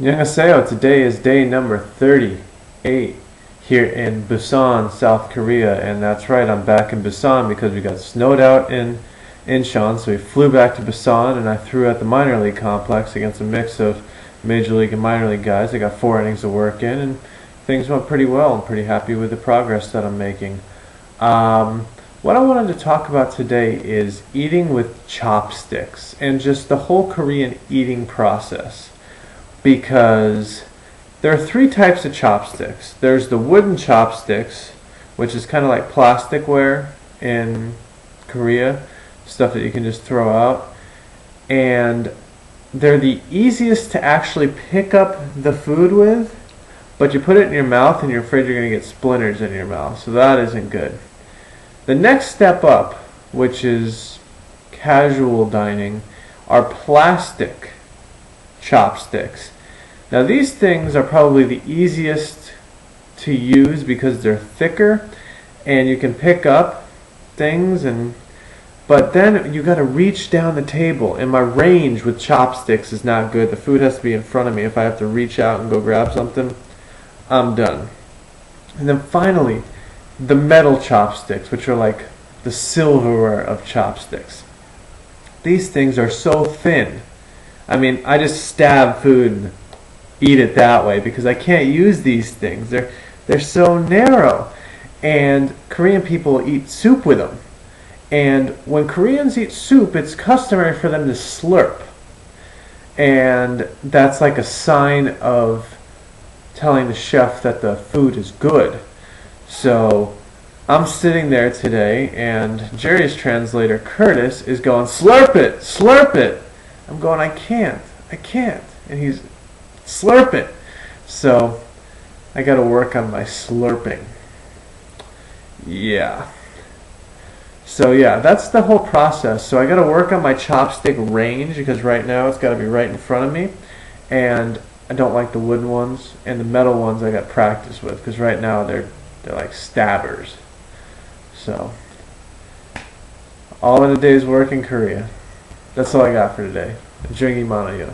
Annyeonghaseyo, today is day number 38 here in Busan, South Korea, and that's right, I'm back in Busan because we got snowed out in Incheon, so we flew back to Busan and I threw at the minor league complex against a mix of major league and minor league guys. I got four innings of work in and things went pretty well. I'm pretty happy with the progress that I'm making. Um, what I wanted to talk about today is eating with chopsticks and just the whole Korean eating process because there are three types of chopsticks. There's the wooden chopsticks, which is kind of like plasticware in Korea, stuff that you can just throw out. And they're the easiest to actually pick up the food with, but you put it in your mouth and you're afraid you're going to get splinters in your mouth, so that isn't good. The next step up, which is casual dining, are plastic chopsticks. Now these things are probably the easiest to use because they're thicker and you can pick up things and but then you got to reach down the table and my range with chopsticks is not good. The food has to be in front of me. If I have to reach out and go grab something, I'm done. And then finally, the metal chopsticks, which are like the silverware of chopsticks. These things are so thin I mean, I just stab food and eat it that way because I can't use these things. They're they're so narrow. And Korean people eat soup with them. And when Koreans eat soup, it's customary for them to slurp. And that's like a sign of telling the chef that the food is good. So I'm sitting there today, and Jerry's translator, Curtis, is going, Slurp it! Slurp it! I'm going, I can't, I can't. And he's slurping. So I got to work on my slurping. Yeah. So yeah, that's the whole process. So I got to work on my chopstick range because right now it's got to be right in front of me. And I don't like the wooden ones and the metal ones I got practice with because right now they're they're like stabbers. So all in a day's work in Korea. That's all I got for today. Drinking Mono,